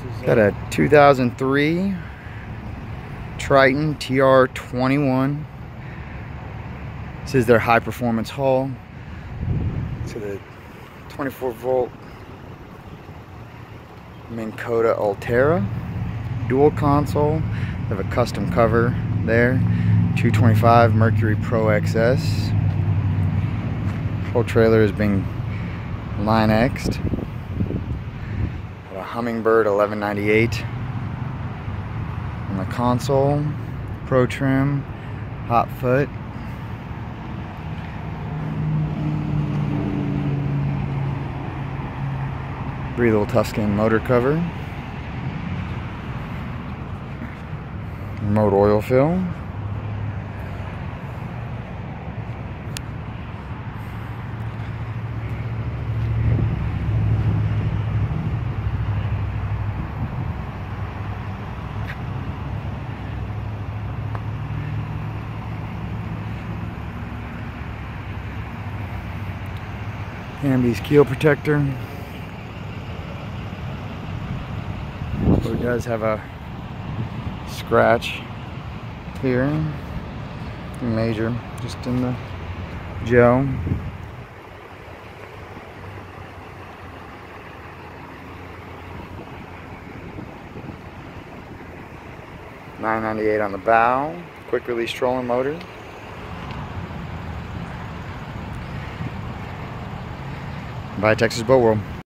Is Got a uh, 2003 Triton TR21. This is their high performance hull. To the 24 volt Minn Kota Ultrex dual console. They have a custom cover there. 225 Mercury Pro XS. Whole trailer is being line X'd. A Humminbird 1198 on the console. Pro trim, hot foot. Breathable Tuscan motor cover. Remote oil fill. Ambi's keel protector. So it does have a scratch here. Major, just in the gel. Nine ninety eight on the bow. Quick release trolling motor. By Texas Boat World.